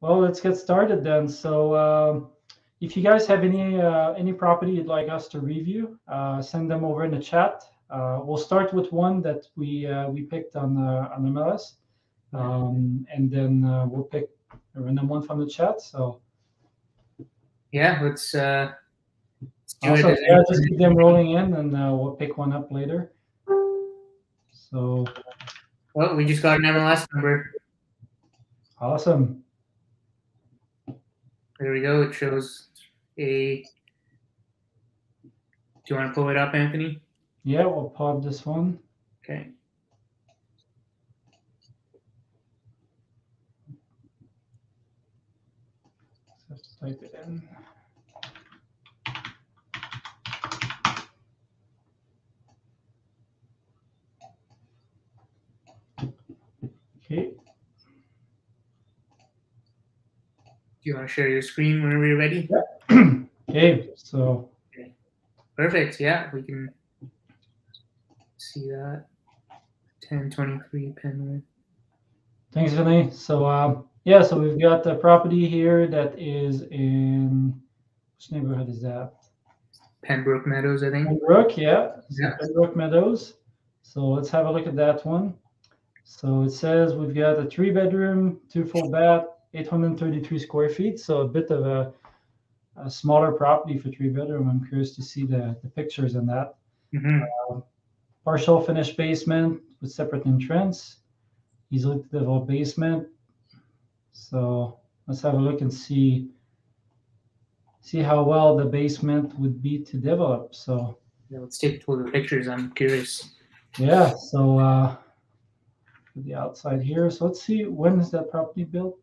Well, let's get started then. So, um, if you guys have any uh, any property you'd like us to review, uh, send them over in the chat. Uh, we'll start with one that we uh, we picked on uh, on MLS, um, and then uh, we'll pick a random one from the chat. So, Yeah, let's uh let's it. yeah, just keep them rolling in, and uh, we'll pick one up later. So Well, we just got an MLS number. awesome. There we go. It shows a. Do you want to pull it up, Anthony? Yeah, we'll pop this one. Okay. Just have to type it in. Okay, Do you want to share your screen whenever you're ready? okay, so Okay. Perfect. Yeah, we can see that. 1023 Penwood. thanks, Vinny. So, um, yeah, so we've got the property here that is in which neighborhood is that? Penbrooke Meadows, I think. Penbrooke, yeah. Yeah. Penbrooke Meadows. So let's have a look at that one. So it says we've got a three bedroom, two full bath, 833 square feet. So a bit of a, a smaller property for three bedroom. I'm curious to see the, the pictures on that. hmm Partial finished basement with separate entrance, easily developed basement. So let's have a look and see see how well the basement would be to develop. So Yeah, let's take two of the pictures. I'm curious. Yeah, so uh the outside here. So let's see when is that property built?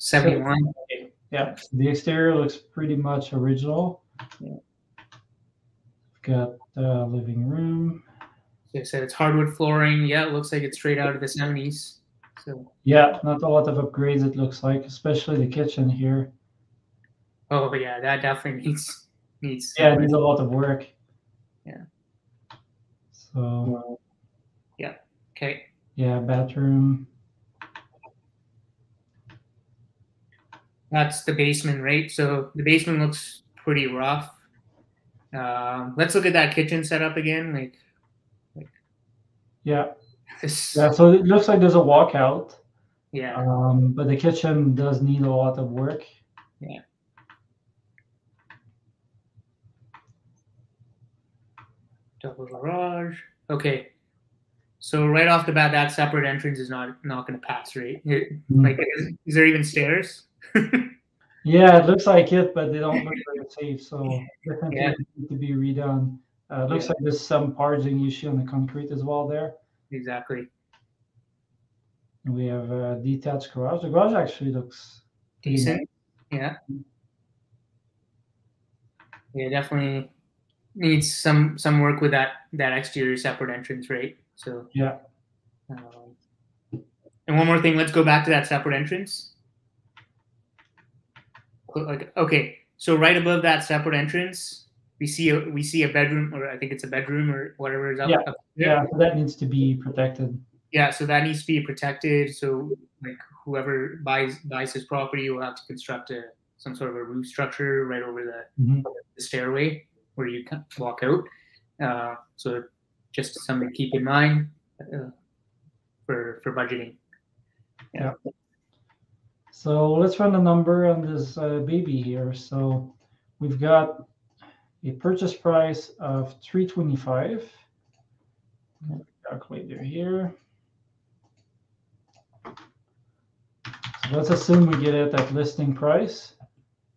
71. Yeah, the exterior looks pretty much original. Yeah. Got the living room. Like I said, it's hardwood flooring. Yeah, it looks like it's straight out of the 70s. So, Yeah, not a lot of upgrades it looks like, especially the kitchen here. oh, yeah, that definitely needs needs. Yeah, it needs a lot of work. Yeah. So Yeah, Okay. yeah, bathroom. That's the basement, right? So the basement looks pretty rough. Um, let's look at that kitchen setup again. Like Yeah, this. yeah. So it looks like there's a walkout, Yeah. um, but the kitchen does need a lot of work. Yeah. Double garage. Okay. So right off the bat, that separate entrance is not not going to pass, right? It- like, is, is there even stairs? Yeah, it looks like it, but they don't look very safe. So definitely Yeah. need to be redone. Uh, it looks Yeah. like there's some parging issue on the concrete as well there. exactly. We have a detached garage. The garage actually looks Decent. Yeah. Yeah, definitely needs some some work with that that exterior separate entrance, right? So. Yeah. Um, and one more thing, let's go back to that separate entrance. Like, okay, so right above that separate entrance, we see a we see a bedroom, or I think it's a bedroom or whatever is up. Yeah. up. Yeah, so that needs to be protected. Yeah, so that needs to be protected. So like whoever buys buys his property will have to construct a some sort of a roof structure right over the, Mhm. the stairway where you can walk out. Uh, so just something to keep in mind uh, for for budgeting. So let's run the number on this uh, baby here. So we've got a purchase price of 325. Calculator here. So let's assume we get it at listing price.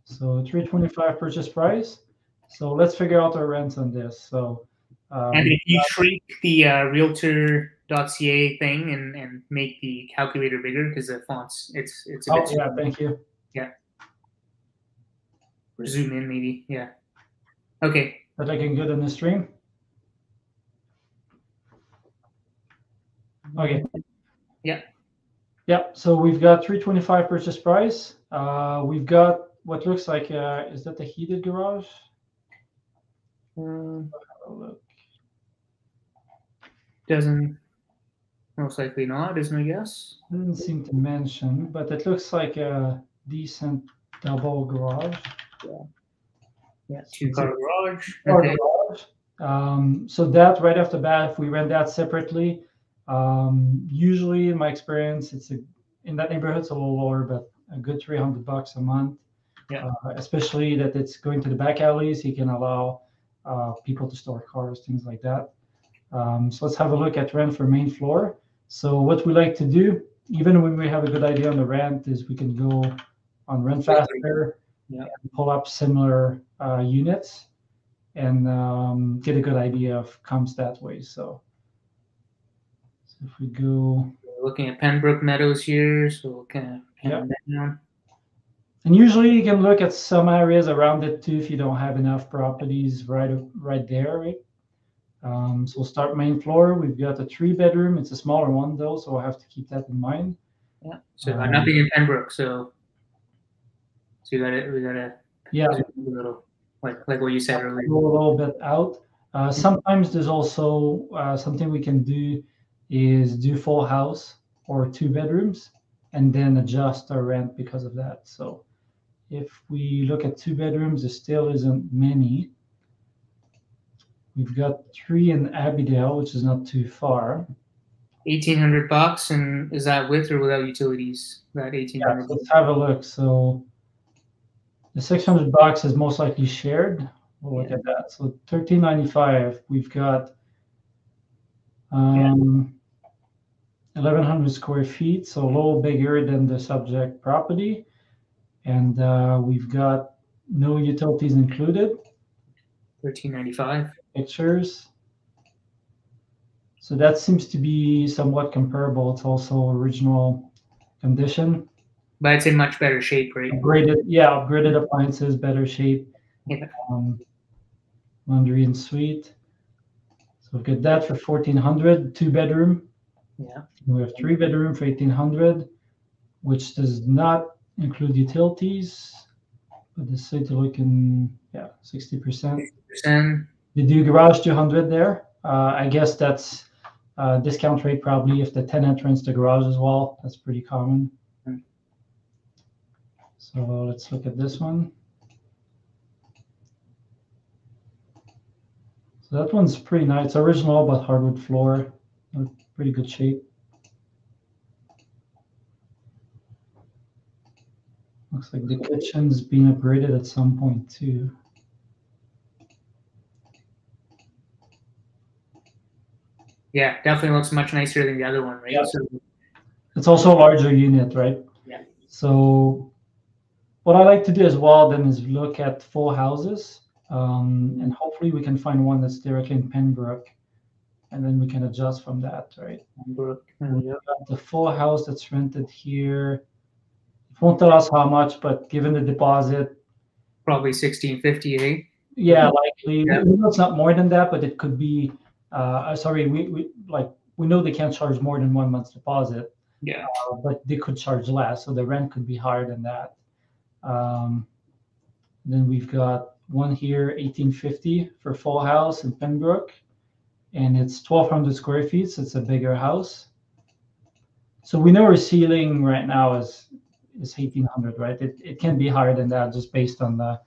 So 325 purchase price. So let's figure out our rents on this. So um, And if you shrink the uh, realtor.ca thing and, and make the calculator bigger because the fonts it's it's a oh, bit yeah, thank you. Yeah. Or zoom in maybe yeah. Okay, That I can get in the stream. Okay. Yeah. Yeah, so we've got 325 purchase price. Uh, we've got what looks like, uh, is that the heated garage? Um, Have a look. Doesn't most likely not is my guess. Didn't seem to mention, but it looks like a decent double garage. Yeah, two car garage. Car Okay. garage. Um, so that right off the bat, if we rent that separately, um, usually in my experience, it's a, in that neighborhood, it's a little lower, but a good 300 bucks a month. Yeah. Uh, especially that it's going to the back alleys, he can allow uh, people to store cars, things like that. Um, so let's have a look at rent for main floor. So what we like to do, even when we have a good idea on the rent, is we can go on Rent Faster Yeah. and pull up similar uh, units and um, get a good idea of comes that way. So, so if we go, We're looking at Penbrooke Meadows here, so we'll kind of Yeah. down. and usually you can look at some areas around it too if you don't have enough properties right right there, right? Um, so we'll start main floor. We've got a three bedroom. It's a smaller one though, so we'll have to keep that in mind. Yeah. So Um, nothing in Penbrooke. So so you gotta we gotta Yeah, a little like like what you said earlier. go a little bit out. Uh, sometimes there's also uh, something we can do is do full house or two bedrooms and then adjust our rent because of that. So if we look at two bedrooms, there still isn't many. We've got three in Abbeydale, which is not too far. Eighteen hundred bucks, and is that with or without utilities? That eighteen Yeah, let's have a look. So the 600 bucks is most likely shared. We'll look Yeah. at that. So 1395, we've got um, 1100 square feet, so a little bigger than the subject property. And uh, we've got no utilities included, Thirteen ninety five pictures. So that seems to be somewhat comparable It's also original condition. But it's in much better shape, right? Upgraded, yeah, upgraded appliances, better shape. Yeah. Um, laundry and suite. So we've got that for 1400, two bedroom. Yeah. And we have three bedroom for 1800, which does not include utilities, but the city looking, yeah, 60% you garage 200 there. Uh, I guess that's uh, discount rate probably if the tenant rents the garage as well. That's pretty common. Hmm. So let's look at this one. So that one's pretty nice. Original but hardwood floor. Pretty good shape. Looks like the kitchen's been upgraded at some point too. Yeah, definitely looks much nicer than the other one, right? Yeah. So It's also a larger unit, right? Yeah. So what I like to do as well then is look at full houses. Um, and hopefully we can find one that's directly in Penbrooke. And then we can adjust from that, right? Penbrooke, uh, yeah. The full house that's rented here. It won't tell us how much, but given the deposit, probably sixteen fifty, eh? yeah, likely. Yeah. It's not more than that, but it could be. Uh, sorry, we, we like we know they can't charge more than one month's deposit. Yeah. uh, but they could charge less, so the rent could be higher than that. Um, then we've got one here, 1850 for full house in Penbrooke, and it's 1200 square feet, so it's a bigger house. So we know our ceiling right now is is 1800, right? It, it can be higher than that just based on the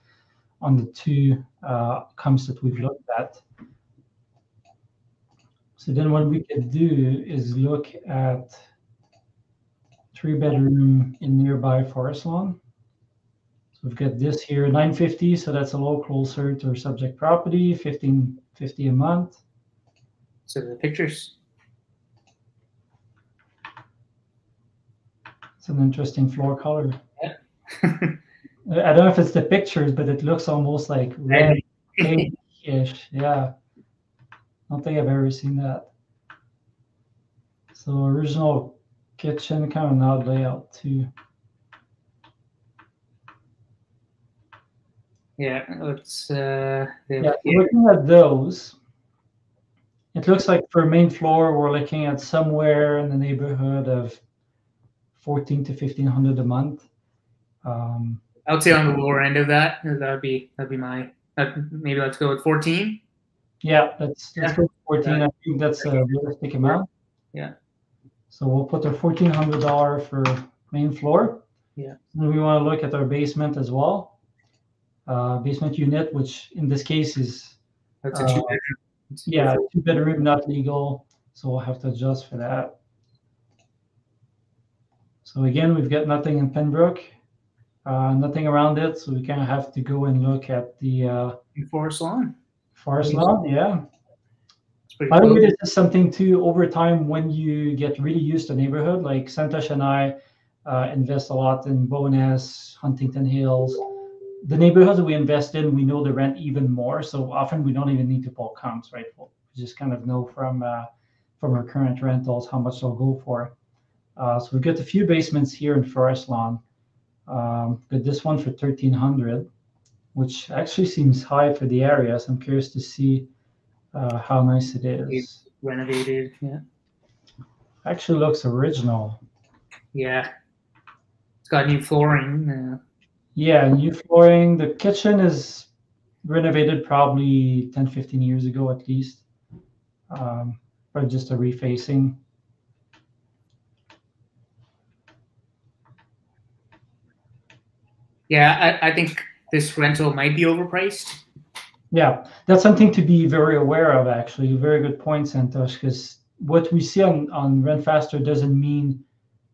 on the two uh, comps that we've looked at. So then what we could do is look at three bedroom in nearby Forest Lawn. So we've got this here, 950, so that's a little closer to our subject property, 1550 a month. So the pictures. It's an interesting floor color. Yeah. I don't know if it's the pictures, but it looks almost like red. Yeah. I don't think I've ever seen that. So original kitchen, kind of an odd layout too. Yeah, let's uh Yeah, looking at those, it looks like for main floor, we're looking at somewhere in the neighborhood of fourteen to fifteen hundred a month. Um, I would say on the lower end of that. That'd be that'd be my that, maybe let's go with fourteen. Yeah, let's Yeah. go fourteen. I think that's a realistic amount. Yeah. So we'll put a fourteen hundred dollar for main floor. Yeah. And we want to look at our basement as well. Uh, basement unit, which in this case is That's a Uh, two bedroom. yeah two bedroom, not legal, so we'll have to adjust for that. So again, we've got nothing in Penbrooke, uh, nothing around it, so we kind of have to go and look at the uh, in Forest Lawn. Forest lawn. Yeah, By the way, this is something too over time when you get really used to neighborhood. Like Santhosh and I uh, invest a lot in Bowness, Huntington Hills. The neighborhoods that we invest in, we know the rent even more. So often we don't even need to pull comps, right? We just kind of know from uh, from our current rentals how much they'll go for. Uh, so we've got a few basements here in Forest Lawn. Um, but this one for thirteen hundred, which actually seems high for the area. So I'm curious to see uh, how nice it is. It's renovated. Yeah. Actually looks original. Yeah. It's got new flooring. Uh, Yeah, new flooring. The kitchen is renovated probably 10, 15 years ago at least. Um, but just a refacing. yeah, I, I think this rental might be overpriced. Yeah, that's something to be very aware of, actually. Very good point, Santhosh, because what we see on, on Rent Faster doesn't mean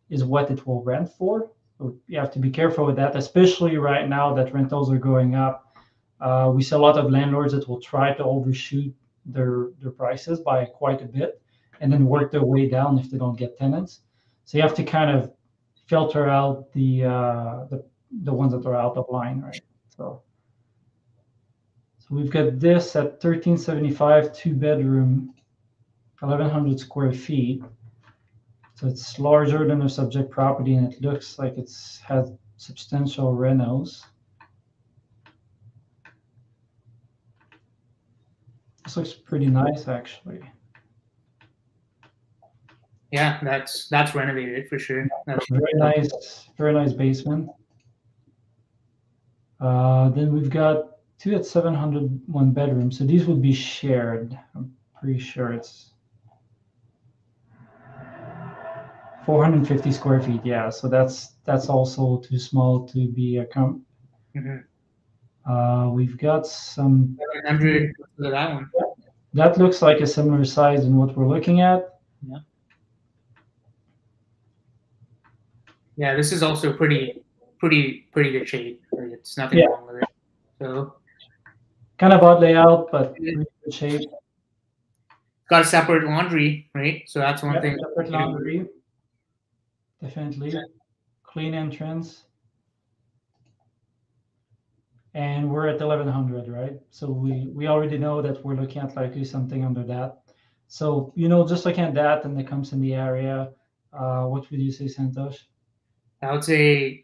is what it will rent for. So you have to be careful with that, especially right now that rentals are going up. Uh, we see a lot of landlords that will try to overshoot their their prices by quite a bit and then work their way down if they don't get tenants. So you have to kind of filter out the uh, the the ones that are out of line, right? So so we've got this at 1375, two bedroom, 1100 square feet. So it's larger than the subject property and it looks like it's had substantial renos. This looks pretty nice actually. Yeah, that's that's renovated for sure. That's Very nice, very nice basement. Uh, then we've got two at 700 one bedroom. So these would be shared. I'm pretty sure it's 450 square feet. Yeah, so that's that's also too small to be a com- Mhm. uh, we've got some 700 look that one. that looks like a similar size in what we're looking at. Yeah. Yeah, this is also pretty pretty pretty good shape. It's nothing Yeah. wrong with it. So Kind of odd layout, but really good shape. got a separate laundry, right? So that's one Yeah, thing. separate laundry. Definitely. Clean entrance. And we're at eleven hundred, right? So we, we already know that we're looking at likely something under that. So, you know, just looking at that and it comes in the area, uh, what would you say, Santhosh? I would say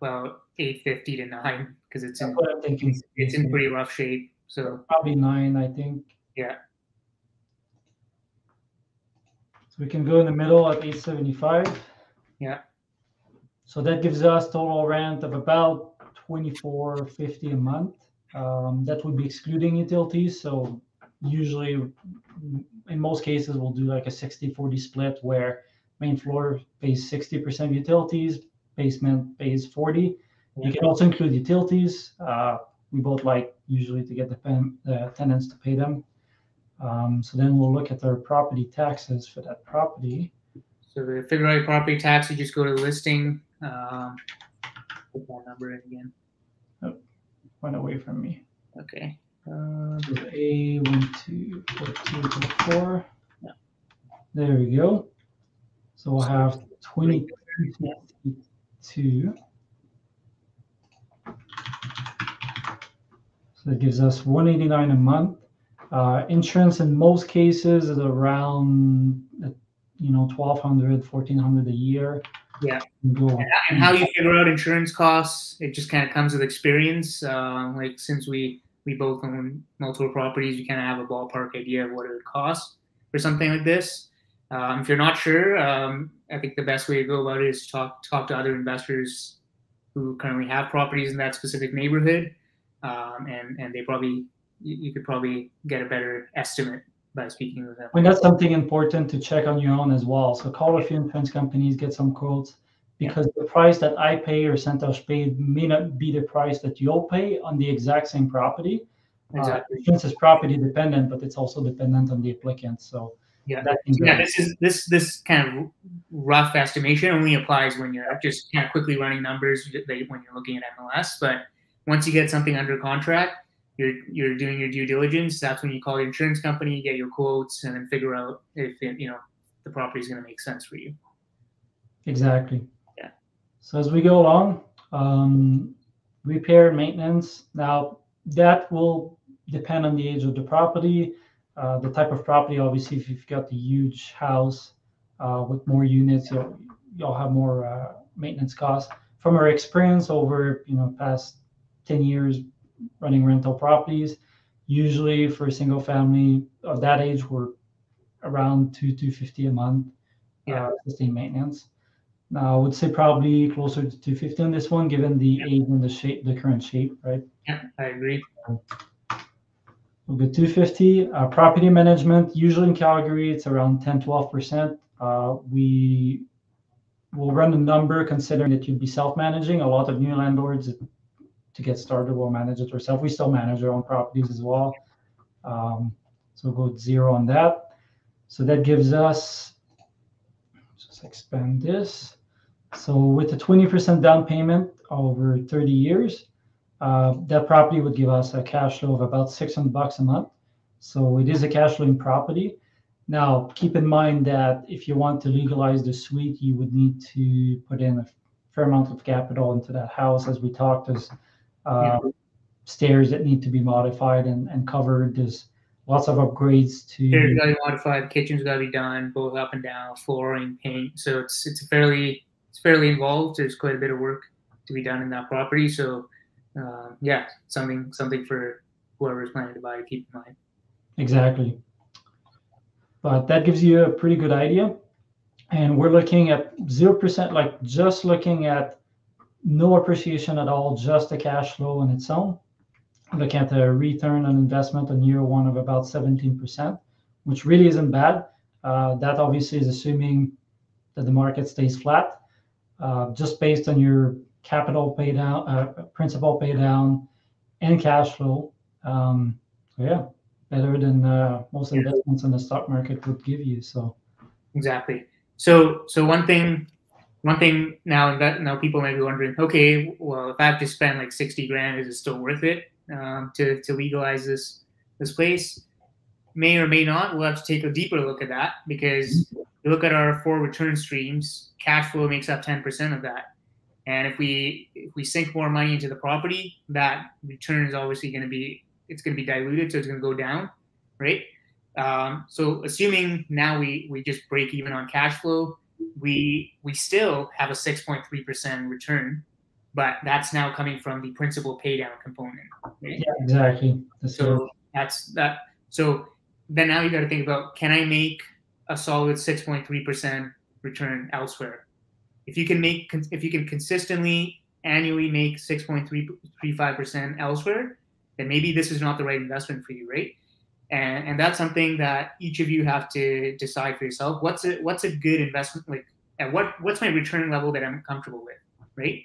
well eight fifty to nine because it's That's in what I'm thinking. it's in pretty rough shape. So Probably nine, I think. Yeah. So we can go in the middle at eight seventy-five. Yeah. So that gives us total rent of about twenty-four fifty a month. Um, that would be excluding utilities, so usually, mm, in most cases, we'll do like a 60-40 split where main floor pays sixty percent utilities, basement pays forty. You can also include utilities. Uh, we both like usually to get the, pen, the tenants to pay them. Um, so then we'll look at our property taxes for that property. so the February property tax, you just go to the listing. Um, put that number in again. Oh, went away from me. Okay. So A one two four two four four. Yeah. There we go. So we'll have twenty two. So that gives us one eighty nine a month. Uh, insurance in most cases is around, uh, you know, 1200 1400 a year. Yeah. And how you figure out insurance costs, it just kind of comes with experience. Uh, like since we we both own multiple properties, we kind of have a ballpark idea of what it would cost for something like this. Um, if you're not sure, um, I think the best way to go about it is talk talk to other investors who currently have properties in that specific neighborhood, um, and and they probably you, you could probably get a better estimate by speaking with them. I mean, that's something important to check on your own as well. So call a few insurance companies, get some quotes. because the price that I pay or Santhosh paid may not be the price that you'll pay on the exact same property. Exactly. Uh, since it's property dependent, but it's also dependent on the applicant. So Yeah. that Yeah, this is this this kind of rough estimation only applies when you're just kind of quickly running numbers when you're looking at MLS. But once you get something under contract, you're you're doing your due diligence. That's when you call your insurance company, get your quotes, and then figure out if it, you know the property is going to make sense for you. Exactly. Yeah. So as we go along, um, repair, maintenance. Now that will depend on the age of the property, uh, the type of property. Obviously, if you've got a huge house uh, with more units, you'll you'll have more uh, maintenance costs. From our experience over you know past ten years running rental properties, usually for a single family of that age, we're around two two fifty a month. Yeah. Uh, sustain maintenance. Now, I would say probably closer to 250 on this one, given the Yeah. age and the shape, the current shape, right? Yeah, I agree. We'll go 250. Uh, property management, usually in Calgary, it's around 10, 12%. Uh, we will run a number considering that you'd be self-managing. A lot of new landlords, to get started, will manage it ourselves. We still manage our own properties as well. Um, so we'll go zero on that. So that gives us, just expand this. So with a 20% down payment over 30 years, that property would give us a cash flow of about 600 bucks a month. So it is a cash flowing property. Now, keep in mind that if you want to legalize the suite, you would need to put in a fair amount of capital into that house. As we talked, there's uh, stairs that need to be modified and, and covered. There's lots of upgrades to. Stairs got to be modified. Kitchen's got to be done, both up and down, flooring, paint. So it's it's fairly it's fairly involved. There's quite a bit of work to be done in that property. So uh, yeah, something something for whoever is planning to buy to keep in mind. Exactly. But that gives you a pretty good idea. And we're looking at 0%, like just looking at no appreciation at all, just the cash flow on its own. Look at the return on investment on year one of about 17%, which really isn't bad. Uh, that obviously is assuming that the market stays flat. Uh, just based on your capital pay down, uh, principal pay down, and cash flow. Um, so yeah, better than uh, most investments in the stock market would give you. So Exactly. So so one thing one thing now that now people may be wondering, okay, well if I have to spend like sixty grand, is it still worth it um, to to legalize this this place? May or may not. We'll have to take a deeper look at that because you look at our four return streams, cash flow makes up ten percent of that. And if we if we sink more money into the property, that return is obviously going to be it's going to be diluted, so it's going to go down, right? Um, so assuming now we we just break even on cash flow, we we still have a 6.3% return, but that's now coming from the principal pay down component. Right? yeah, exactly. That's. So that's that. So then now you got to think about can I make a solid 6.3% return elsewhere? If you can make if you can consistently annually make 6.35% elsewhere, then maybe this is not the right investment for you, right? And and that's something that each of you have to decide for yourself. What's a what's a good investment like? And what what's my return level that I'm comfortable with, right?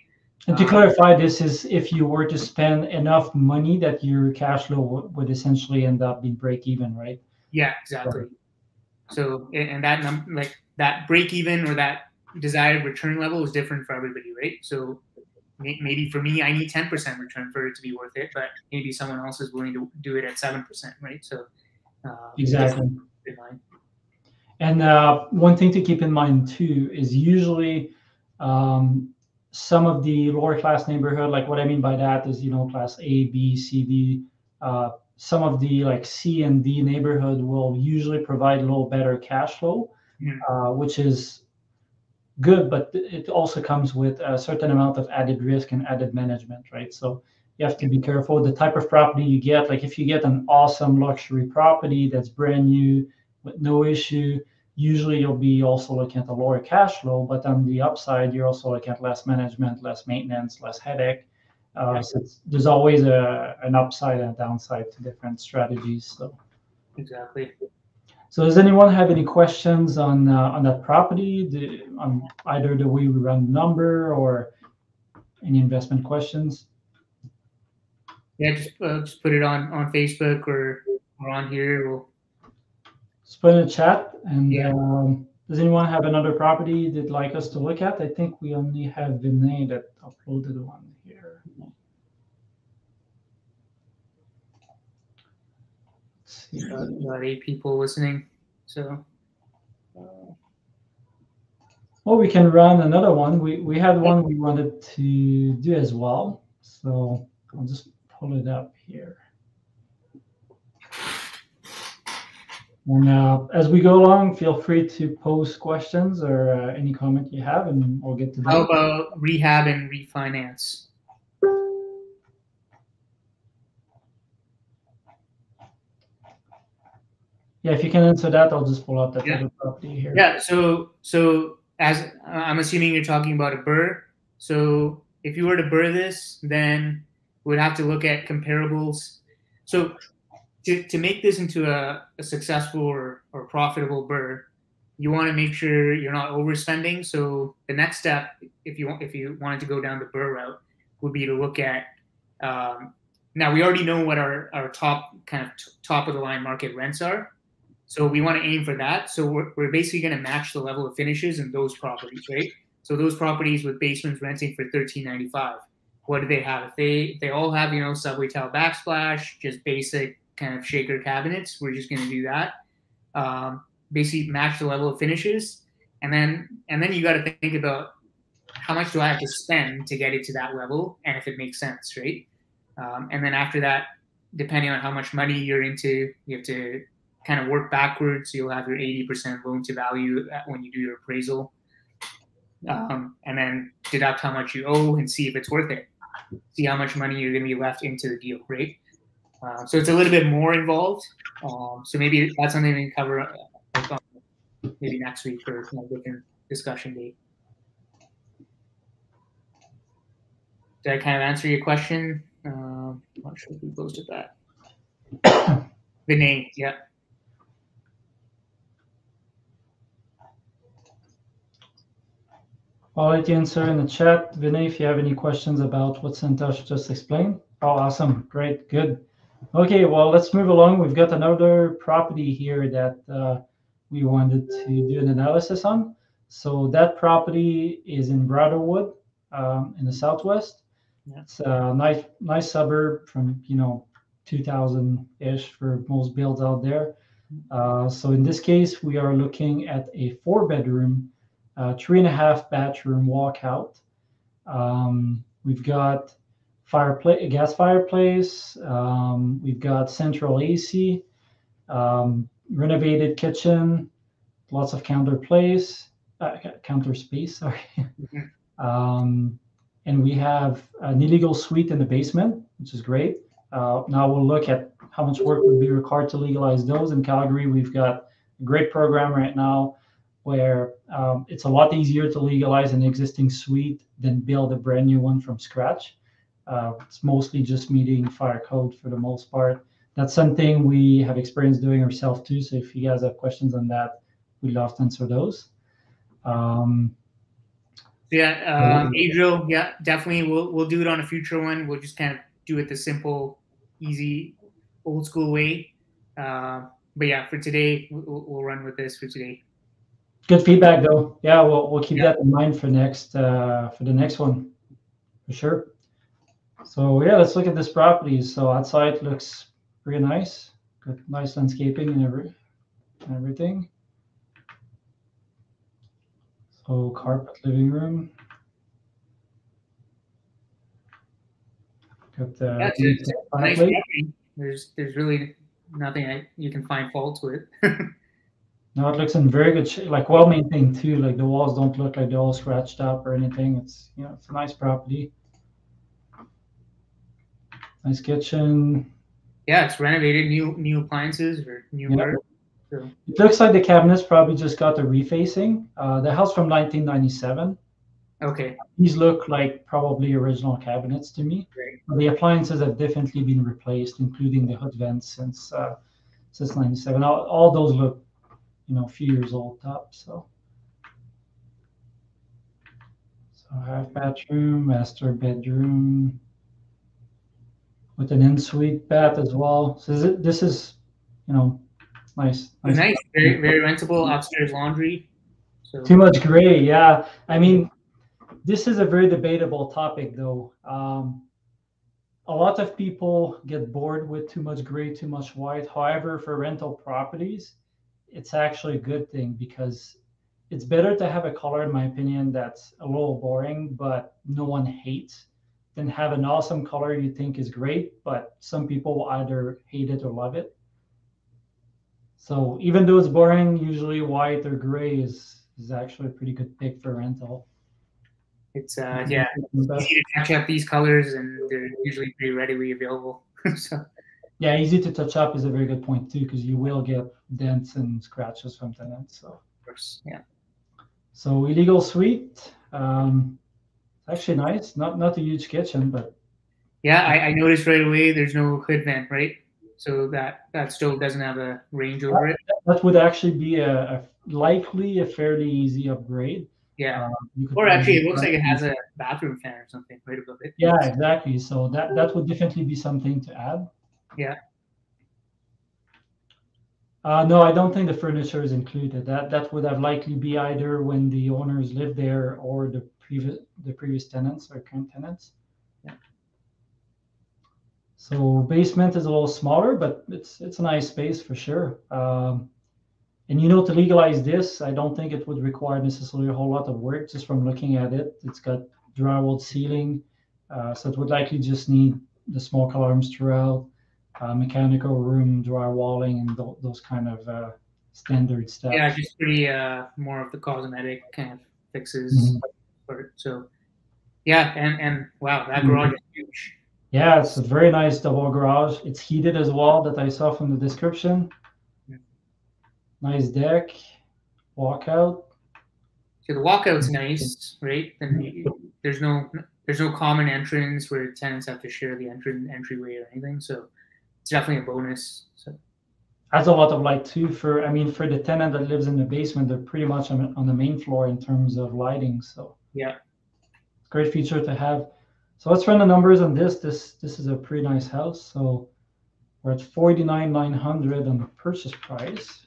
And to Uh, clarify, this is if you were to spend enough money that your cash flow w- would essentially end up being break even, right? Yeah, exactly. So and and that num- like that break even or that desired return level is different for everybody, right? So maybe for me, I need ten percent return for it to be worth it, but maybe someone else is willing to do it at seven percent, right? So uh, Exactly. And uh, one thing to keep in mind too is usually um, some of the lower class neighborhood, like what I mean by that is, you know, class A, B, C, D. Uh, some of the like C and D neighborhood will usually provide a little better cash flow, Mhm. uh, which is good, but it also comes with a certain amount of added risk and added management, right? So you have to be careful the type of property you get. Like if you get an awesome luxury property that's brand new with no issue, usually you'll be also looking at a lower cash flow, but on the upside, you're also looking at less management, less maintenance, less headache. Uh, so there's always a, an upside and a downside to different strategies. So, Exactly. So does anyone have any questions on uh, on that property, the, on either the way we run the number or any investment questions? Yeah, just uh, just put it on on Facebook or or on here. We'll Just put in the chat. And Yeah. um, does anyone have another property they'd like us to look at? I think we only have Vinay that uploaded one here. Let's got, got eight people listening. So Well, we can run another one. We we had one we wanted to do as well. So I'll just pull it up here. And uh, as we go along, feel free to post questions or uh, any comment you have, and we'll get to them. how about rehab and refinance? Yeah, if you can answer that, I'll just pull up that Yeah. property here. Yeah. So so as uh, I'm assuming you're talking about a burr. So if you were to burr this, then we'd have to look at comparables. So to, to make this into a, a successful or, or profitable burr, you want to make sure you're not overspending. So the next step, if you want, if you wanted to go down the burr route, would be to look at. Um, now we already know what our, our top kind of t- top of the line market rents are. So we want to aim for that. So we're, we're basically going to match the level of finishes in those properties, right? So those properties with basements renting for thirteen ninety five. What do they have? If they they all have you know subway tile backsplash, just basic kind of shaker cabinets, we're just going to do that. Um, basically match the level of finishes, and then and then you got to think about how much do I have to spend to get it to that level, and if it makes sense, right? Um, and then after that, depending on how much money you're into, you have to kind of work backwards. You'll have your 80% loan to value when you do your appraisal. Um, and then deduct how much you owe and see if it's worth it. See how much money you're going to be left into the deal, right? Uh, so it's a little bit more involved. Um, so maybe that's something we can cover uh, maybe next week or some different discussion date. Did I kind of answer your question? Um, I'm not sure if we posted that. Vinay, yeah. I'll let you answer in the chat. Vinay, if you have any questions about what Santhosh just explained. Oh, awesome. Great. Good. Okay, well, let's move along. We've got another property here that uh, we wanted to do an analysis on. So that property is in Bridlewood um, in the southwest. Yeah. It's a nice, nice suburb from, you know, 2000-ish for most builds out there. Uh, so in this case, we are looking at a four-bedroom uh, three and a half bathroom walkout. Um, we've got fireplace, a gas fireplace. Um, we've got central AC, um, renovated kitchen, lots of counter place, uh, counter space. Sorry. Mhm. Um, and we have an illegal suite in the basement, which is great. Uh, now we'll look at how much work would be required to legalize those. In Calgary, we've got a great program right now where um, it's a lot easier to legalize an existing suite than build a brand new one from scratch. Uh, it's mostly just meeting fire code for the most part. That's something we have experience doing ourselves too. So if you guys have questions on that, we'd love to answer those. Um, Yeah, um, Adriel, yeah, definitely. We'll we'll do it on a future one. We'll just kind of do it the simple, easy, old school way. Uh, but yeah, for today, we'll, we'll run with this for today. Good feedback though. Yeah, we'll, we'll keep Yeah. that in mind for next uh, for the next one, for sure. So yeah, let's look at this property. So outside looks pretty nice. Got nice landscaping and every and everything. So carpet living room. Got the Yeah, it's, it's nice. There's there's really nothing I, you can find fault with. No, it looks in very good shape, like well maintained too. Like the walls don't look like they're all scratched up or anything. It's you know, it's a nice property. Nice kitchen. yeah, it's renovated, new new appliances or new Yeah. work. So It looks like the cabinets probably just got the refacing. Uh, the house from 1997. okay, These look like probably original cabinets to me. great. The appliances have definitely been replaced, including the hood vents since uh, since '97. All, all those look you know, a few years old top. So, so half bathroom, master bedroom with an ensuite bath as well. So is this is, you know, nice. Nice, nice. very very rentable upstairs laundry. So. Too much gray, yeah. I mean, this is a very debatable topic, though. Um, a lot of people get bored with too much gray, too much white. However, for rental properties, it's actually a good thing because it's better to have a color, in my opinion, that's a little boring, but no one hates, than have an awesome color you think is great, but some people will either hate it or love it. So even though it's boring, usually white or gray is is actually a pretty good pick for rental. It's uh yeah, easy to touch up these colors and they're usually pretty readily available. so yeah, easy to touch up is a very good point too, because you will get dents and scratches from tenants. So of course, yeah. So illegal suite, um, actually nice. Not not a huge kitchen, but yeah, I, I noticed right away. There's no hood vent, right? So that that stove doesn't have a range over it. That would actually be a, a likely a fairly easy upgrade. Yeah. Um, or actually, it looks like it has a bathroom fan or something right above it. Yeah, exactly. So that that would definitely be something to add. Yeah. Uh, no, I don't think the furniture is included. That that would have likely be either when the owners lived there or the previous the previous tenants or current tenants. Yeah. So basement is a little smaller, but it's it's a nice space for sure. Um, and you know, to legalize this, I don't think it would require necessarily a whole lot of work. Just from looking at it, it's got drywall ceiling, uh, so it would likely just need the smoke alarms throughout, uh, mechanical room drywalling, and th- those kind of uh, standard stuff. Yeah, just pretty uh, more of the cosmetic kind of fixes. Mm-hmm. So, yeah, and and wow, that garage mm-hmm. is huge. Yeah, it's a very nice double garage. It's heated as well, that I saw from the description. Nice deck, walkout. So the walkout's nice, right? And there's no there's no common entrance where tenants have to share the entrance entryway or anything. So it's definitely a bonus. So has a lot of light too. For I mean, for the tenant that lives in the basement, they're pretty much on, on the main floor in terms of lighting. So yeah, great feature to have. So let's run the numbers on this. This this is a pretty nice house. So we're at forty nine nine hundred on the purchase price.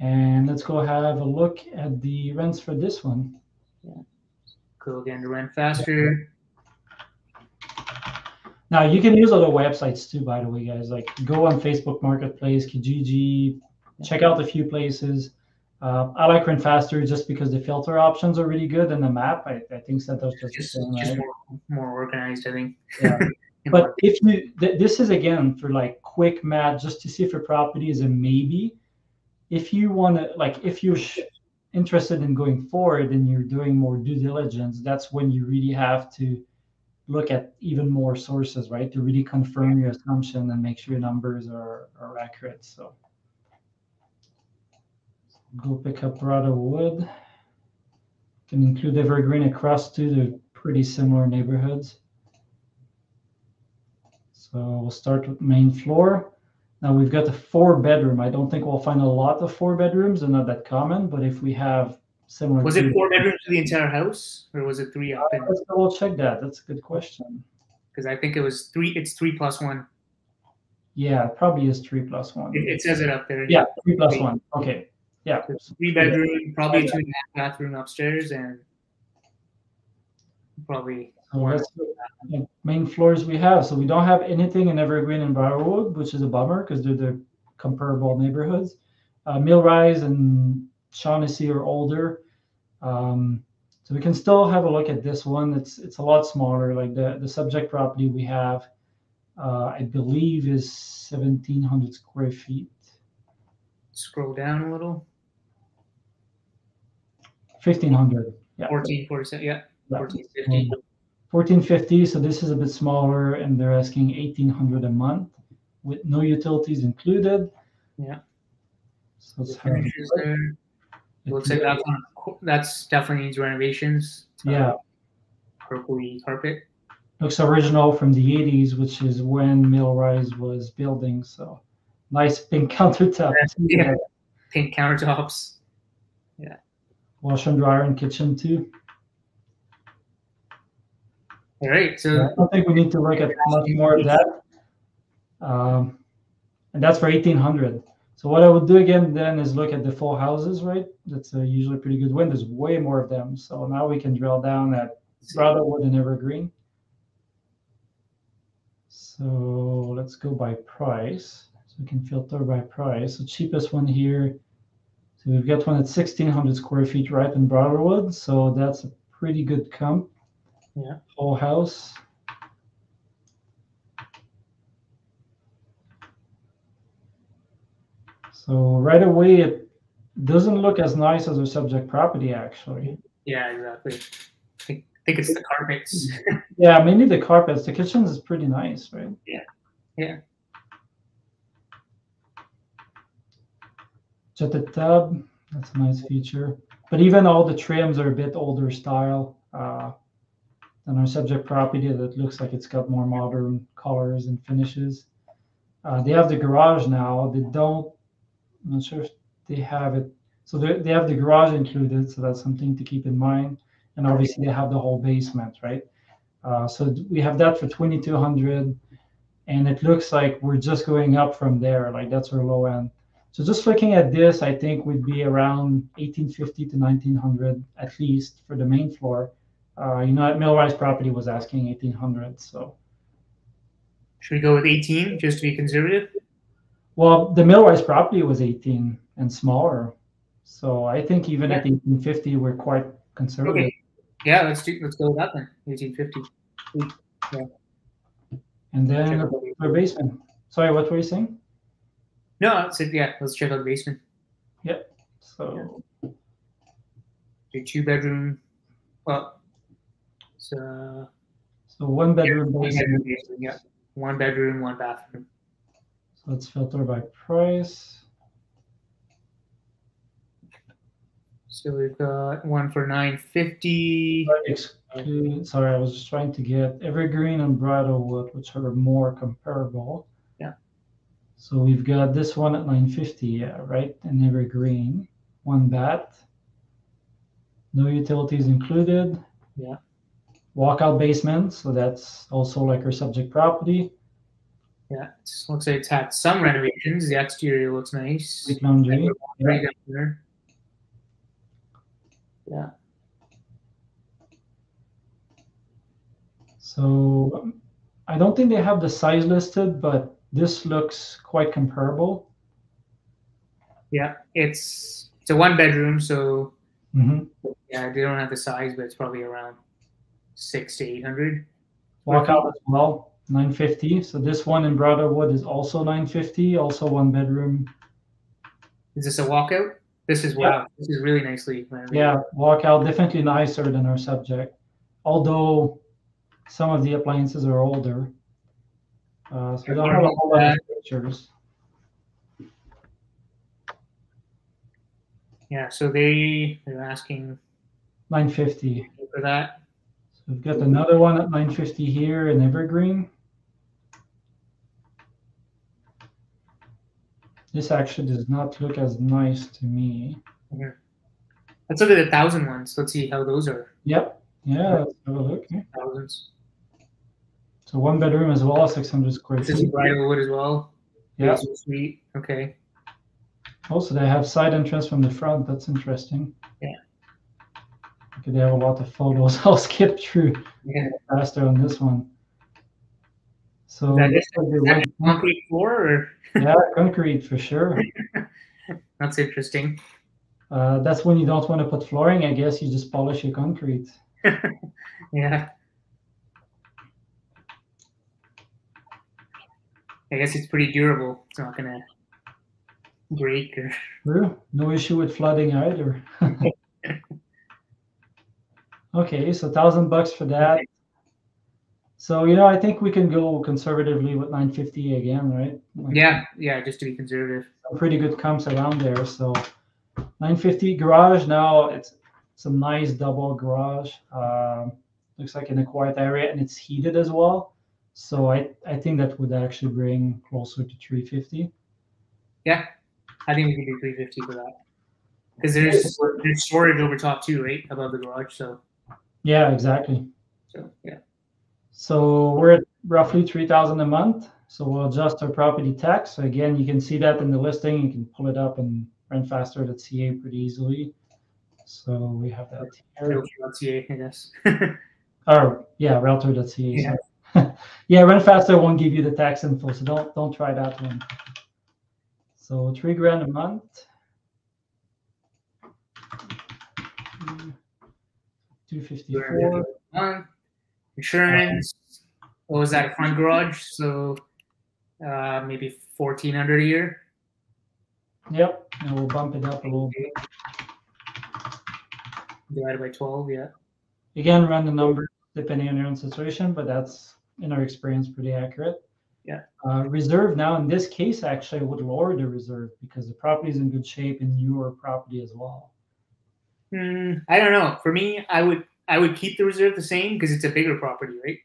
And let's go have a look at the rents for this one. Yeah. Go again to rent faster. Now you can use other websites too, by the way, guys. Like go on Facebook Marketplace, Kijiji, check out a few places. Uh, I like Rent Faster just because the filter options are really good and the map. I, I think that those just, just, just right? more, more, organized. I think. Yeah. but if you th- this is again for like quick math, just to see if your property is a maybe if you want to like if you're interested in going forward and you're doing more due diligence that's when you really have to look at even more sources right to really confirm your assumption and make sure your numbers are, are accurate so go pick up Rada Wood can include evergreen across to the pretty similar neighborhoods so we'll start with main floor now we've got a four bedroom. I don't think we'll find a lot of four bedrooms. They're not that common, but if we have similar. Was it four bedrooms to the entire house, or was it three up? Uh, let's double check that. That's a good question. Because I think it was three. It's three plus one. Yeah, probably is three plus one. It, it says it up there. Yeah, three plus one. Okay. Yeah. So three bedroom, probably two and a half bathroom upstairs, and probably so the main floors we have. So we don't have anything in Evergreen and Bridlewood, which is a bummer because they're the comparable neighborhoods. Uh, Millrise and Shawnessy or older. Um, so we can still have a look at this one. It's it's a lot smaller. Like the, the subject property we have, uh, I believe, is 1,700 square feet. Scroll down a little. 1,500. Yeah. 1447. Yeah. 1450. 1450, so this is a bit smaller, and they're asking 1800 a month with no utilities included. Yeah. So it's It looks like that's, that's definitely needs renovations. Yeah. Purpley carpet. Looks original from the 80s, which is when Mill Rise was building. So nice pink countertop. Yeah. Pink countertops. Yeah. Washer and dryer and kitchen too. All right. So Yeah, I don't think we need to look at much more of that. Um, and that's for eighteen hundred. So what I would do again then is look at the four houses, right? That's uh, usually pretty good win. There's way more of them. So now we can drill down at Bridlewood and Evergreen. So let's go by price. So we can filter by price. The cheapest one here. So we've got one at sixteen hundred square feet right in Bridlewood. So that's a pretty good comp. Yeah. Whole house. So right away, it doesn't look as nice as a subject property, actually. yeah, exactly. I think, I think it's the carpets. Yeah, mainly the carpets. The kitchen is pretty nice, right? Yeah. Yeah. Jetted tub, that's a nice feature. But even all the trims are a bit older style uh, than our subject property that looks like it's got more modern colors and finishes. Uh, they have the garage now. They don't, I'm not sure if they have it. So they have the garage included, so that's something to keep in mind. And obviously they have the whole basement, right? Uh, so we have that for 2200 and it looks like we're just going up from there. Like that's our low end. So just looking at this, I think would be around 1850 to 1900 at least for the main floor. Uh, you know, Millrise property was asking 1800. So, Should we go with 18 just to be conservative? Well, the Millrise property was 18 and smaller. So I think even at 1850, we're quite conservative. Okay. Yeah, let's do. Let's go with that then. 1850. And then our basement. Sorry, what were you saying? No, that's it. Yeah, let's check out the basement. Yep. So Do two bedroom. Well, so so one bedroom one basement. bedroom basement. Yeah, one bedroom, one bathroom. Let's filter by price. So we've got one for 950. Exclude, sorry, I was just trying to get Evergreen and Bridlewood, which are more comparable. Yeah. So we've got this one at 950, yeah, right? And Evergreen, one bat. No utilities included. Yeah. Walkout basement, so that's also like our subject property. Yeah, it looks like it's had some renovations. The exterior looks nice. Laundry. Right down there. Yeah. So I don't think they have the size listed, but this looks quite comparable. Yeah, it's it's a one bedroom, so Mhm. yeah, they don't have the size, but it's probably around six to eight hundred. Walkout as well, 950. So this one in Bridlewood is also 950, also one bedroom. Is this a walkout? This is Yeah. wow. This is really nicely renovated. Yeah, walkout definitely nicer than our subject, although some of the appliances are older. Uh, so we don't have a whole lot of pictures. Yeah, so they they're asking 950. for that. So we've got another one at 950 here in Evergreen. This actually does not look as nice to me. Let's look at the thousand ones. Let's see how those are. Yep. Yeah, let's have a look. here. Thousands. So one bedroom as well, 600 square This is feet. Bridlewood as well. Yeah. Suite. Okay. Also, they have side entrance from the front. That's interesting. Yeah. Okay, they have a lot of photos. I'll skip through Yeah. faster on this one. So That is- like that concrete floor or yeah, concrete for sure. that's interesting. Uh, that's when you don't want to put flooring. I guess you just polish your concrete. Yeah. I guess it's pretty durable. It's not gonna break or True. No issue with flooding either. okay, so thousand bucks for that. So you know, I think we can go conservatively with 950 again, right? Like, yeah, yeah, just to be conservative. pretty good comps around there. So 950 garage now it's a nice double garage. Um, looks like in a quiet area and it's heated as well. So I I think that would actually bring closer to 350. Yeah, I think we can do 350 for that because there's there's storage over top too, right, above the garage. So Yeah, exactly. so yeah. So we're at roughly three thousand a month. So we'll adjust our property tax. So again, you can see that in the listing. You can pull it up and rentfaster.ca pretty easily. So we have that here. Realtor.ca, I guess. Or yeah, realtor.ca. Yeah. sorry. yeah, Rentfaster won't give you the tax info, so don't don't try that one. So three grand a month. Two fifty four. Um, insurance. What was that? Front garage. So uh, maybe 1400 a year. Yep, and we'll bump it up a little bit. Divided by 12. Yeah. Again, run the numbers depending on your own situation, but that's in our experience pretty accurate. Yeah. Uh, reserve now in this case actually would lower the reserve because the property is in good shape and your property as well. Hmm, I don't know. For me, I would I would keep the reserve the same because it's a bigger property, right?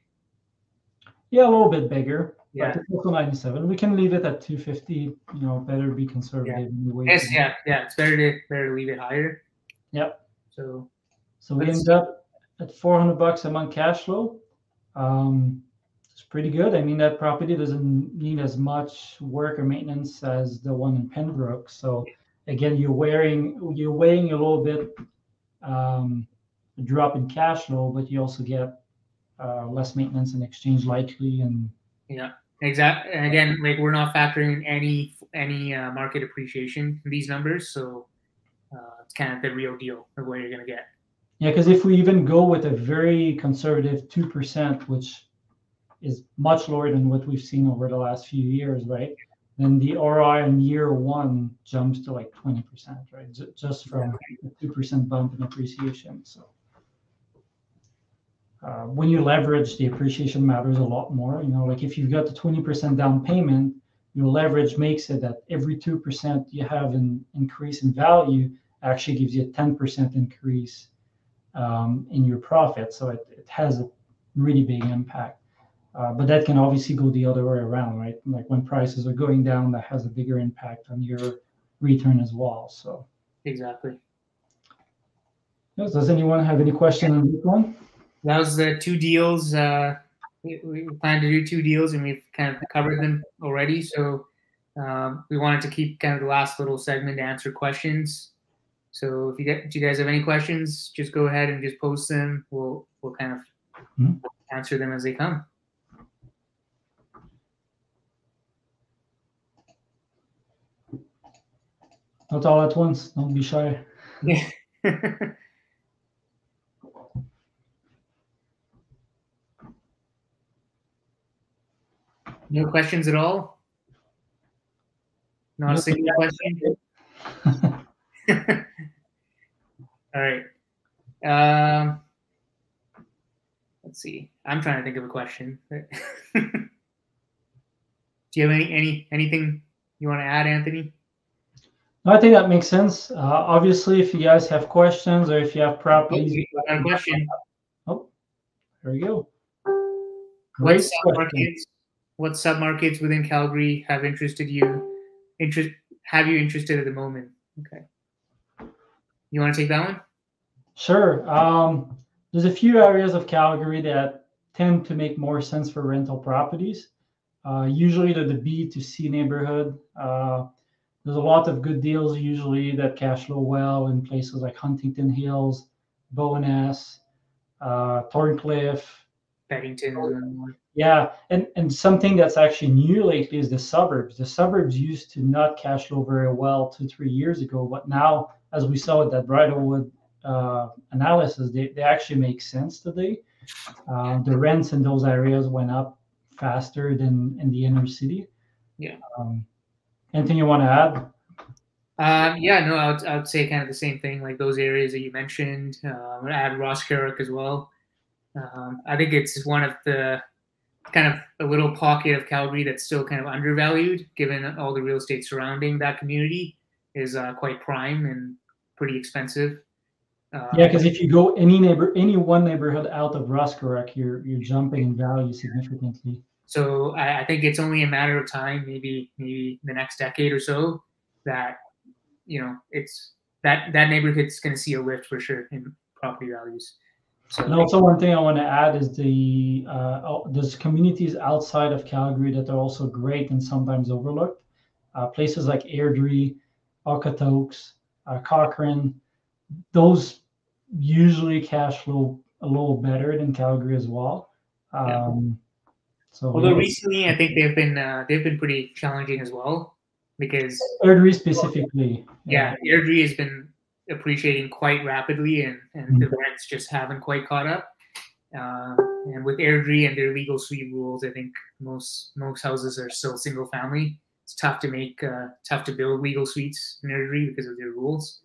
Yeah, a little bit bigger. Yeah. But it's also 97. We can leave it at 250. You know, better be conservative. anyway. Yes. Yeah. Yeah. It's better to better to leave it higher. Yep. So So we end up at 400 bucks a month cash flow. Um, it's pretty good. I mean, that property doesn't need as much work or maintenance as the one in Penbrooke. So again, you're wearing you're weighing a little bit um, a drop in cash flow, but you also get uh, less maintenance in exchange likely and yeah. Exactly. And again, like we're not factoring in any any uh, market appreciation in these numbers, so uh, it's kind of the real deal of what you're gonna get. Yeah, because if we even go with a very conservative two percent, which is much lower than what we've seen over the last few years, right? Then the ROI in year one jumps to like twenty percent, right? Ju- Just from a two percent bump in appreciation. So uh, when you leverage, the appreciation matters a lot more. You know, like if you've got the twenty percent down payment, your leverage makes it that every two percent you have an increase in value actually gives you a ten percent increase um, in your profit. So it, it has a really big impact. Uh, but that can obviously go the other way around, right? Like when prices are going down, that has a bigger impact on your return as well. So, Exactly. yes, does anyone have any question on this one? That was the two deals. Uh, we, we planned to do two deals, and we've kind of covered them already. So um, we wanted to keep kind of the last little segment to answer questions. So if you get, you guys have any questions, just go ahead and just post them. We'll we'll kind of Mhm. answer them as they come. Not all at once. Don't be shy. Yeah. no questions at all. Not a No. single question. All right. Um, let's see. I'm trying to think of a question. Do you have any any anything you want to add, Anthony? No, I think that makes sense. Uh, obviously, if you guys have questions or if you have Oh, properties, we a question. there you go. What Great question. Submarkets? What submarkets within Calgary have interested you? Interest have you interested at the moment? Okay. You want to take that one? Sure. Um, there's a few areas of Calgary that tend to make more sense for rental properties. Uh, usually, they're the B to C neighborhood. Uh, there's a lot of good deals usually that cash flow well in places like Huntington Hills, Bowness, uh, Thorncliffe. Beddington. Is another one. Yeah, and and something that's actually new lately is the suburbs. The suburbs used to not cash flow very well two three years ago, but now, as we saw with that Bridlewood uh, analysis, they, they actually make sense today. Uh, the rents in those areas went up faster than in the inner city. Yeah. Um, anything you want to add? Um, yeah, no, I would, I would say kind of the same thing, like those areas that you mentioned. Uh, I'm going to add Rosscarrock as well. Um, I think it's one of the kind of a little pocket of Calgary that's still kind of undervalued, given all the real estate surrounding that community is uh, quite prime and pretty expensive. Uh, Yeah, because if you go any neighbor, any one neighborhood out of Rosscarrock, you're you're jumping in value significantly. So I, I think it's only a matter of time, maybe maybe the next decade or so, that you know it's that that neighborhood's going to see a lift for sure in property values. So, and also one thing I want to add is the uh, there's communities outside of Calgary that are also great and sometimes overlooked. Uh, places like Airdrie, Okotoks, uh, Cochrane, those usually cash flow a little better than Calgary as well. Um, yeah. So although recently I think they've been uh, they've been pretty challenging as well because Airdrie specifically. Yeah, yeah Airdrie has been appreciating quite rapidly, and, and mm-hmm. the rents just haven't quite caught up. Uh, and with Airdrie and their legal suite rules, I think most most houses are still single family. It's tough to make uh, tough to build legal suites in Airdrie because of their rules.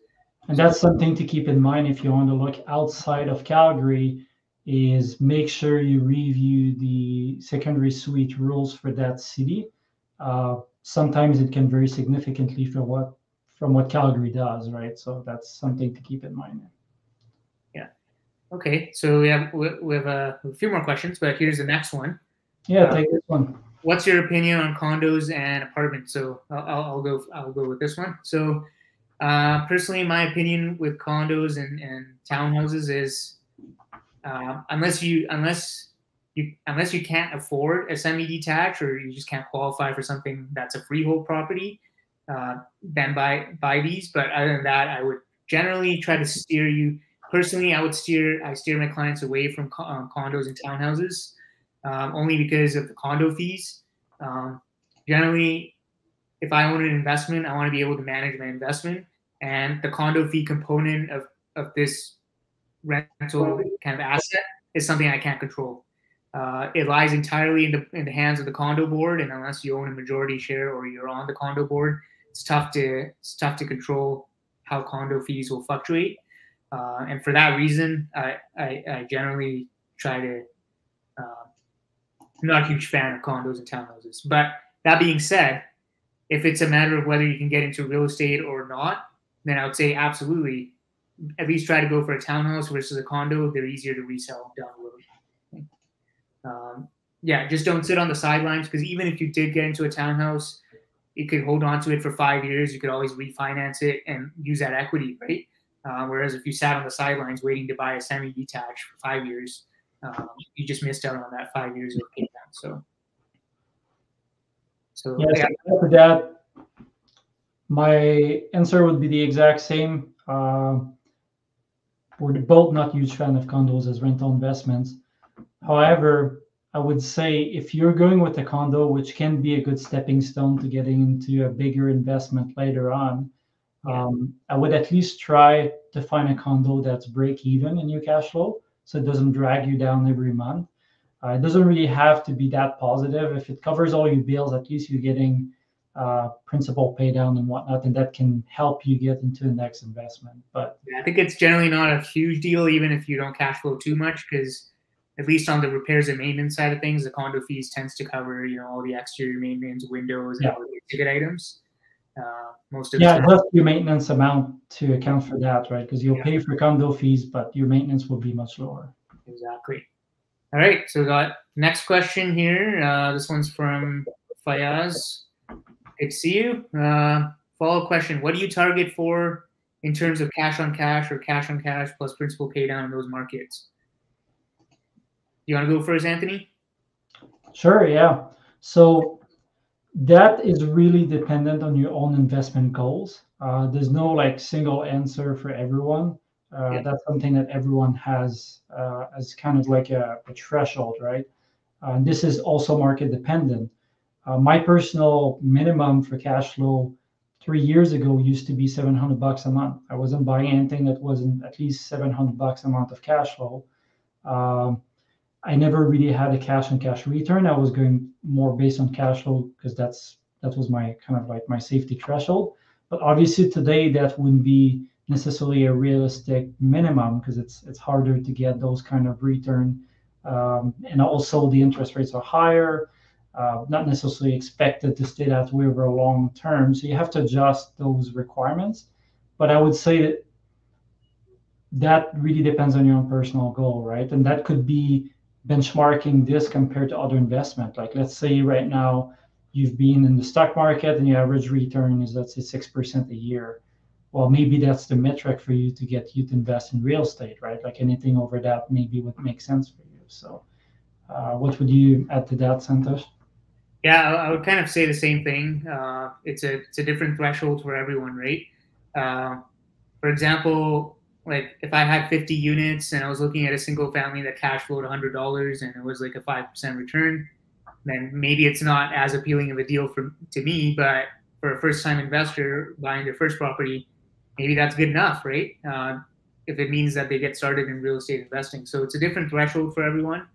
And that's something to keep in mind if you want to look outside of Calgary. Is make sure you review the secondary suite rules for that city. Uh, sometimes it can vary significantly for what from what Calgary does, right? So that's something to keep in mind. Yeah. Okay. So we have we have a, few more questions, but here's the next one. Yeah, uh, take this one. What's your opinion on condos and apartments? So I'll, I'll go I'll go with this one. So uh, personally, my opinion with condos and, and townhouses is uh, unless you unless you unless you can't afford a semi-detached or you just can't qualify for something that's a freehold property, uh, then buy buy these. But other than that, I would generally try to steer you. Personally, I would steer I steer my clients away from co- um, condos and townhouses, um, only because of the condo fees. Um, generally, if I own an investment, I want to be able to manage my investment, and the condo fee component of of this rental kind of asset is something I can't control. Uh, it lies entirely in the, in the hands of the condo board, and unless you own a majority share or you're on the condo board, it's tough to it's tough to control how condo fees will fluctuate. Uh, and for that reason, I, I, I generally try to. Uh, I'm not a huge fan of condos and townhouses. But that being said, if it's a matter of whether you can get into real estate or not, then I would say absolutely. At least try to go for a townhouse versus a condo. They're easier to resell down the road. Um, yeah, just don't sit on the sidelines because even if you did get into a townhouse, you could hold on to it for five years. You could always refinance it and use that equity, right? Uh, whereas if you sat on the sidelines waiting to buy a semi-detached for five years, um, you just missed out on that five years of paydown. So, so yeah. So for that, my answer would be the exact same. Uh, we're both not huge fan of condos as rental investments. However, I would say if you're going with a condo, which can be a good stepping stone to getting into a bigger investment later on, um, I would at least try to find a condo that's break even in your cash flow, so it doesn't drag you down every month. Uh, it doesn't really have to be that positive. If it covers all your bills, at least you're getting uh, principal pay down and whatnot, and that can help you get into the next investment. But yeah, I think it's generally not a huge deal, even if you don't cash flow too much, because at least on the repairs and maintenance side of things, the condo fees tends to cover, you know, all the exterior maintenance, windows, and all the ticket items. Uh, most of yeah, just your maintenance amount to account for that, right? Because you'll yeah. pay for condo fees, but your maintenance will be much lower. Exactly. All right, so we got next question here. Uh, this one's from Fayaz. Good to see you. Uh, follow question: What do you target for in terms of cash on cash or cash on cash plus principal pay down in those markets? You want to go first, Anthony? Sure, yeah. So that is really dependent on your own investment goals. Uh, there's no like single answer for everyone. Uh, yeah. That's something that everyone has uh, as kind of like a, a threshold, right? Uh, this is also market dependent. Uh, my personal minimum for cash flow three years ago used to be 700 bucks a month. I wasn't buying anything that wasn't at least 700 bucks a month of cash flow. Um, I never really had a cash on cash return. I was going more based on cash flow because that's that was my kind of like my safety threshold. But obviously today that wouldn't be necessarily a realistic minimum because it's it's harder to get those kind of return, um, and also the interest rates are higher. Uh, not necessarily expected to stay that way over a long term. So you have to adjust those requirements. But I would say that that really depends on your own personal goal, right? And that could be benchmarking this compared to other investment. Like let's say right now you've been in the stock market and your average return is let's say six percent a year. Well, maybe that's the metric for you to get you to invest in real estate, right? Like anything over that maybe would make sense for you. So, uh, what would you add to that, Santhosh? Yeah, I would kind of say the same thing. Uh, it's a it's a different threshold for everyone, right? Uh, for example, like if I had 50 units and I was looking at a single family that cash flowed $100 and it was like a 5% return, then maybe it's not as appealing of a deal for to me. But for a first-time investor buying their first property, maybe that's good enough, right? Uh, if it means that they get started in real estate investing, so it's a different threshold for everyone.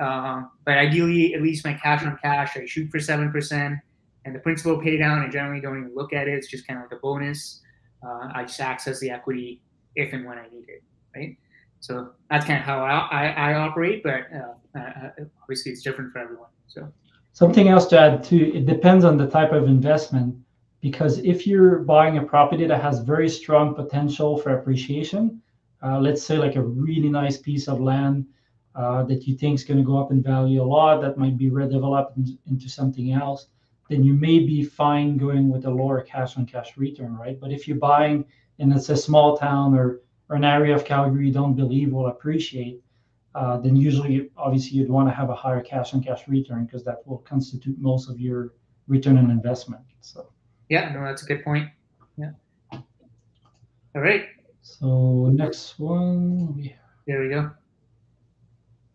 Uh, but ideally, at least my cash on cash, I shoot for seven percent, and the principal pay down, I generally don't even look at it. It's just kind of like a bonus. Uh, I just access the equity if and when I need it, right? So that's kind of how I, I, I operate, but uh, uh, obviously it's different for everyone. So something else to add too, it depends on the type of investment because if you're buying a property that has very strong potential for appreciation, uh, let's say like a really nice piece of land uh, that you think is going to go up in value a lot, that might be redeveloped in, into something else, then you may be fine going with a lower cash on cash return, right? But if you're buying and it's a small town or, or an area of Calgary you don't believe will appreciate, uh, then usually, obviously, you'd want to have a higher cash on cash return because that will constitute most of your return on investment. So, yeah, no, that's a good point. Yeah. All right. So next one. We... There we go.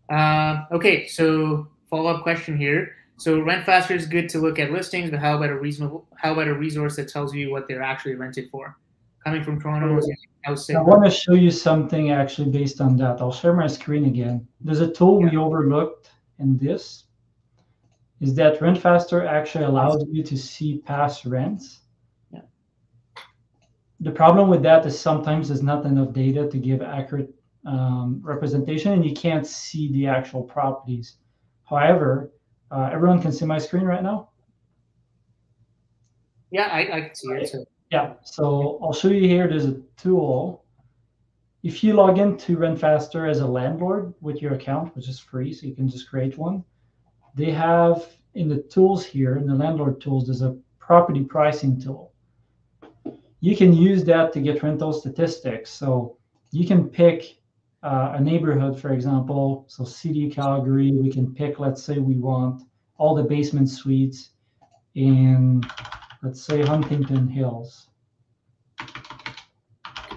Uh, okay, so follow up question here. So RentFaster is good to look at listings, but how about a reasonable? How about a resource that tells you what they're actually rented for? Coming from Toronto. I want to show you something actually based on that. I'll share my screen again. There's a tool yeah. we overlooked in this. Is that RentFaster actually allows you to see past rents? Yeah. The problem with that is sometimes there's not enough data to give accurate um, representation, and you can't see the actual properties. However, uh, everyone can see my screen right now. Yeah, I, I can see it. Yeah, so I'll show you here. There's a tool. If you log in into RentFaster as a landlord with your account, which is free, so you can just create one, they have in the tools here, in the landlord tools, there's a property pricing tool. You can use that to get rental statistics. So you can pick uh, a neighborhood, for example. So City Calgary, we can pick, let's say we want all the basement suites in let's say Huntington Hills.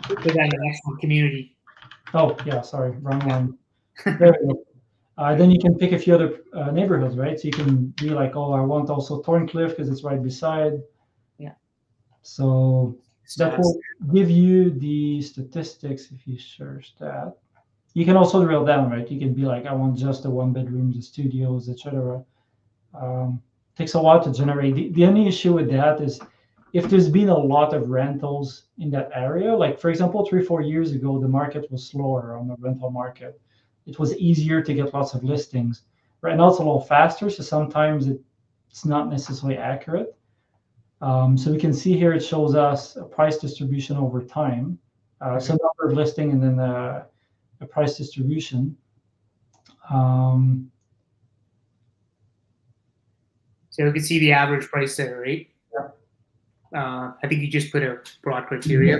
Put that in the national community. Oh, yeah, sorry, wrong one. there we go. Uh, then you can pick a few other uh, neighborhoods, right? So you can be like, oh, I want also Thorncliffe because it's right beside. Yeah. So that will give you the statistics if you search that. You can also drill down, right? You can be like, I want just the one bedrooms, the studios, etc. Um, takes a while to generate. The, the only issue with that is if there's been a lot of rentals in that area, like for example, three, four years ago, the market was slower on the rental market. It was easier to get lots of listings. Right now, it's a little faster, so sometimes it, it's not necessarily accurate. Um, so we can see here it shows us a price distribution over time. Uh, so number of listing and then a, a price distribution. Um, so you can see the average price there, right? Uh, I think you just put a broad criteria.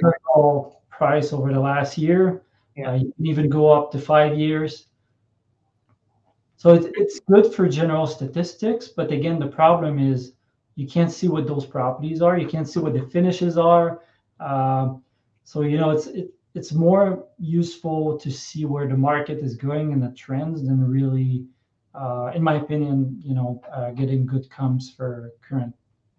Price over the last year. Yeah. Uh, you can even go up to five years. So it's, it's good for general statistics, but again, the problem is you can't see what those properties are. You can't see what the finishes are. Um, so you know it's it, it's more useful to see where the market is going and the trends than really in my opinion, you know, uh, getting good comps for current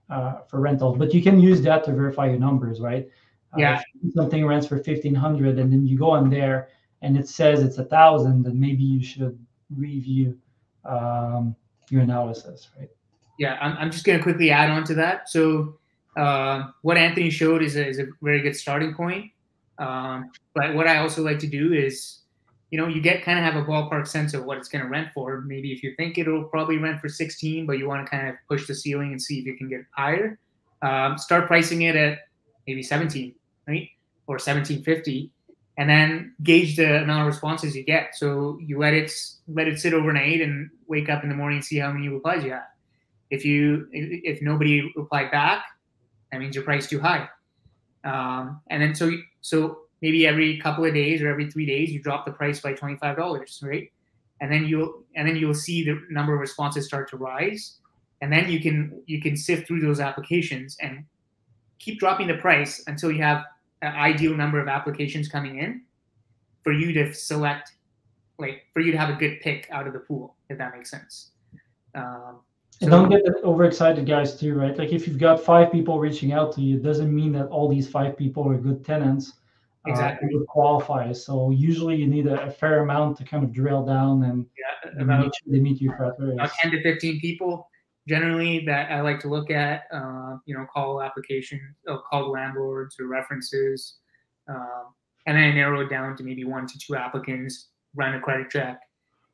uh, for rentals. But you can use that to verify your numbers, right? Uh, yeah. something rents for fifteen hundred, and then you go on there and it says it's a thousand, then maybe you should review um, your analysis, right? Yeah, I'm, I'm just going to quickly add on to that. So uh, what Anthony showed is a, is a very good starting point. Um, but what I also like to do is you know, you get kind of have a ballpark sense of what it's going to rent for. Maybe if you think it'll probably rent for 16, but you want to kind of push the ceiling and see if you can get higher, um, start pricing it at maybe 17, right? Or 1750 and then gauge the amount of responses you get. So you let it let it sit overnight and wake up in the morning and see how many replies you have. If you if nobody replied back, that means your price too high. Um, and then so so maybe every couple of days or every three days you drop the price by twenty five dollars, right? And then you'll and then you'll see the number of responses start to rise, and then you can you can sift through those applications and keep dropping the price until you have an ideal number of applications coming in for you to select like for you to have a good pick out of the pool if that makes sense um, and don't get overexcited, guys, too, right? Like if you've got five people reaching out to you, it doesn't mean that all these five people are good tenants. Uh, exactly. Uh, would qualify. So usually you need a, a, fair amount to kind of drill down and, yeah, about, make sure they meet your criteria. About 10 to 15 people generally that I like to look at, uh, you know, call application, uh, call landlords or references. Um, and then I narrow it down to maybe one to two applicants, run a credit check,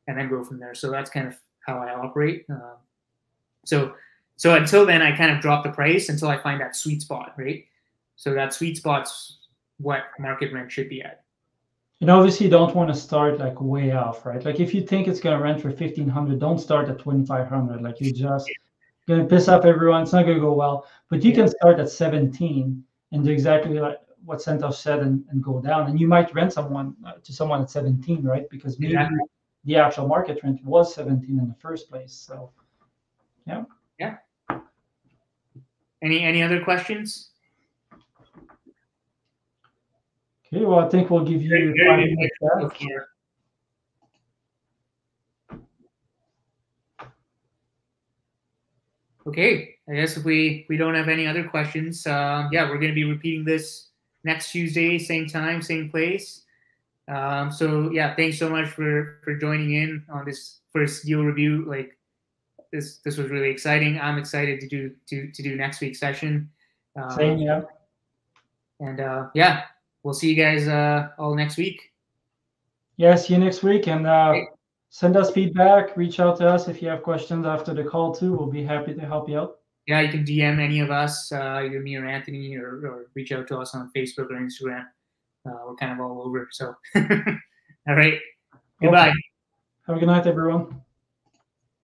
and then go from there. So that's kind of how I operate. Um, so so until then, I kind of drop the price until I find that sweet spot, right? So that sweet spot's what market rent should be at. And obviously, you don't want to start like way off, right? Like if you think it's gonna rent for fifteen hundred, don't start at twenty five hundred. Like you're just gonna piss off everyone. It's not gonna go well. But you can start at seventeen and do exactly like what Santhosh said and, and go down. And you might rent someone uh, to someone at seventeen, right? Because maybe exactly. the actual market rent was seventeen in the first place. So yeah. Yeah. Any any other questions? Okay, well, I think we'll give you five minutes back. Okay, I guess if we we don't have any other questions, um, yeah, we're going to be repeating this next Tuesday, same time, same place. Um, so yeah, thanks so much for for joining in on this first deal review. Like this this was really exciting. I'm excited to do to to do next week's session. Um, Same, yeah. And uh, yeah, we'll see you guys uh, all next week. Yeah, see you next week, and uh, send us feedback. Reach out to us if you have questions after the call too. We'll be happy to help you out. Yeah, you can DM any of us, uh, either me or Anthony, or, or reach out to us on Facebook or Instagram. Uh, we're kind of all over. So, all right. Goodbye. Have a good night, everyone.